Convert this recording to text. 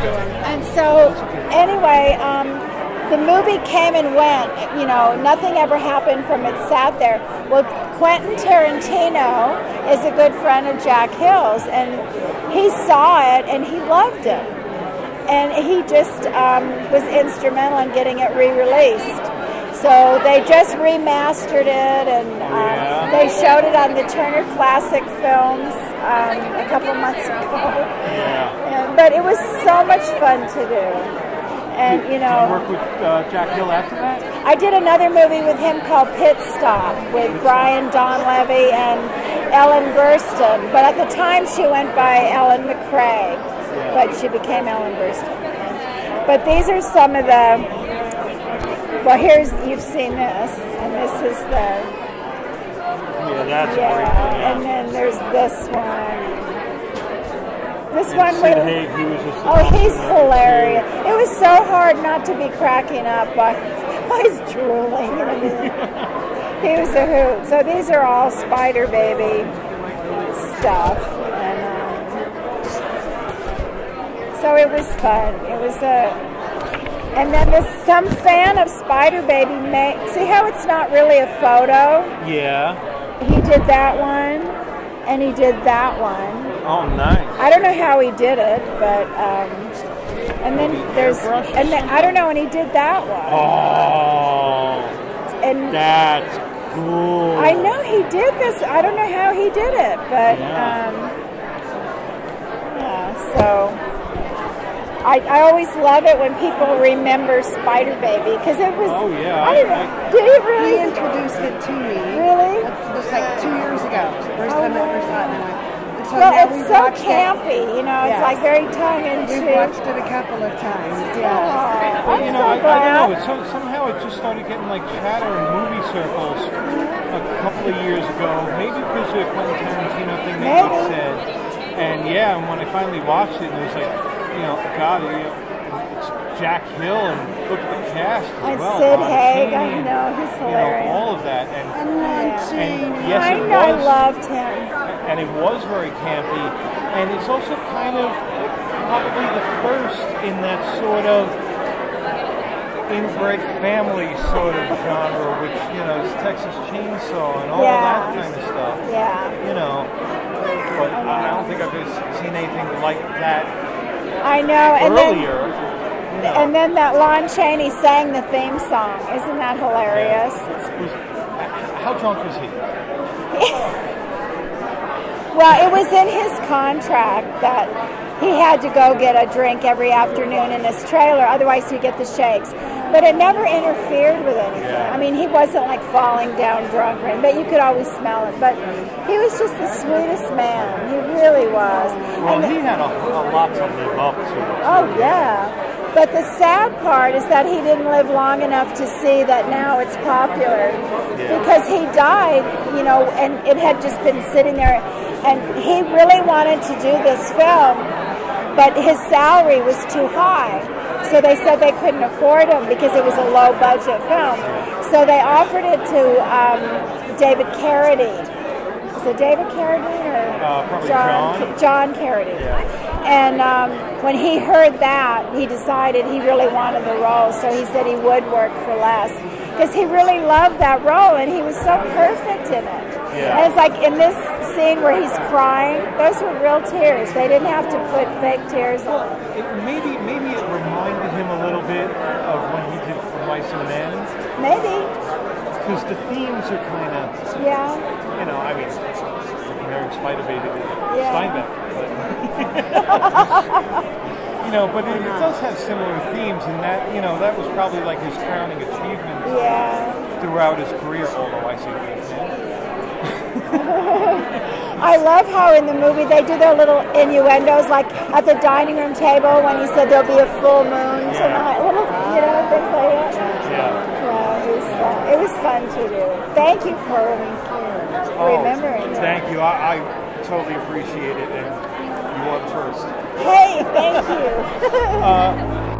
And so, anyway, um, the movie came and went. You know, nothing ever happened from it sat there. Well, Quentin Tarantino is a good friend of Jack Hill's, and he saw it and he loved it. And he just um, was instrumental in getting it re-released. So they just remastered it, and um, Yeah. they showed it on the Turner Classic Films um, a couple months ago. Yeah. But it was so much fun to do. And you Did you know, work with uh, Jack Hill after that? I did another movie with him called Pit Stop with Brian Donlevy and Ellen Burstyn. But at the time, she went by Ellen McRae, but she became Ellen Burstyn. But these are some of the. Well, here's you've seen this, and this is the Yeah, that's a great yeah, and then there's this one. This And one Sid with Haig, he was just Oh, he's hilarious. It was so hard not to be cracking up by, by his drooling. he was a hoot. So these are all Spider Baby stuff. And, um, so it was fun. It was a. And then this, some fan of Spider Baby made. See how it's not really a photo? Yeah. He did that one, and he did that one. Oh, nice. I don't know how he did it, but um, and then there's and then I don't know, and he did that one, Oh, and that's cool. I know he did this. I don't know how he did it, but Yeah. um, yeah. So I, I always love it when people remember Spider Baby because it was. Oh, yeah, I I- didn't, I- did He really? introduced it to me. Really? It was like two years ago. First Oh, time I wow. ever saw it. And, so Well, it's we've so watched campy, you know. It's Yes. like very tongue in It. We've watched it a couple of times. Oh, Yeah. Well, I'm you so know, I, I don't know. It's so, somehow it just started getting like chatter in movie circles a couple of years ago. Maybe because of the Quentin Tarantino thing that Maybe. you said. And yeah, and when I finally watched it, it was like, you know, God, you know, it's Jack Hill and look at the cast as And well. Sid Lon Haig, I know, he's You know, hilarious. all of that. And, And Lon Yeah. And yes, I it was, I loved him. and it was very campy, and it's also kind of probably the first in that sort of inbred family sort of genre, which you know is Texas Chainsaw and all Yeah. that kind of stuff. Yeah, You know, but I I don't think I've ever seen anything like that I know. And then earlier. you know. and then that Lon Chaney sang the theme song. Isn't that hilarious? Was- how drunk was he? Well, it was in his contract that he had to go get a drink every afternoon in his trailer, otherwise he'd get the shakes. But it never interfered with anything. Yeah. I mean, he wasn't like falling down drunk, or but you could always smell it. But he was just the sweetest man. He really was. Well, And- he had a, a lot to live up to. Oh yeah. But the sad part is that he didn't live long enough to see that now it's popular. Yeah. Because he died, you know, and it had just been sitting there and he really wanted to do this film, but his salary was too high. So they said they couldn't afford him because it was a low budget film. So they offered it to um, David Carradine. Is it David Carradine or Uh, John? John. John Carradine. Yeah. And um, when he heard that, he decided he really wanted the role, so he said he would work for less. Because he really loved that role, and he was so perfect in it. Yeah. And it's like in this scene where he's crying, those were real tears. They didn't have to put fake tears on. It, maybe maybe it reminded him a little bit of when he did For Mice and Men, Maybe, because the themes are kind of, yeah. you know, I mean, comparing Spider Baby to Yeah. Steinbeck, but you know, but it, it does have similar themes, and that you know that was probably like his crowning achievement Yeah. throughout his career. Although I see what. I love how in the movie they do their little innuendos, like at the dining room table when he said there'll be a full moon Yeah. tonight. Little, you know, they play it. Yeah. Yeah, it was fun. It was fun to do. Thank you for Oh, remembering. Thank you. I, I totally appreciate it, and you are the first. Hey, thank you. Uh,